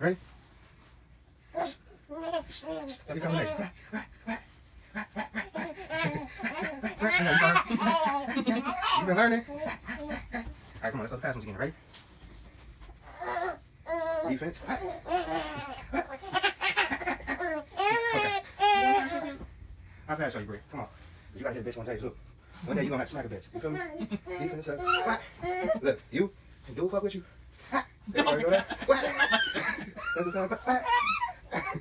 Ready? Let me come next. You've been learning. All right, come on, let's go fast ones again. Ready? Defense. Okay. How fast are you, Brie? Come on. You gotta hit a bitch one day too. One day you gonna have to smack a bitch. You feel me? Defense up. Look, you do fuck with you. Everybody know that? That was. Ah, ah, ah.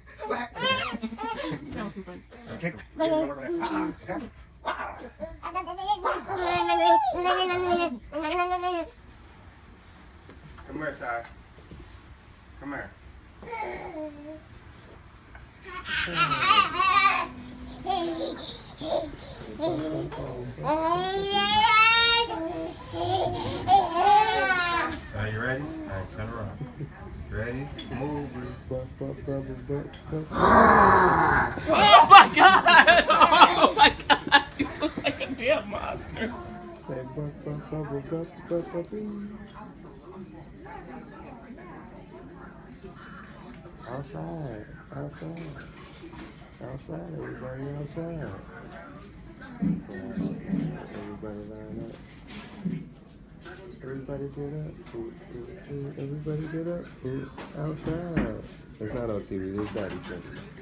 Come here, side. Come here you ready? All right, turn around. Ready? Move. Oh my god! Oh my god! You look like a damn monster. Say buck, buck, buck, buck, buck, bee. Outside, outside, outside, everybody outside. Everybody line up. Everybody get up. Everybody get up. Outside. It's not on TV. This daddy it.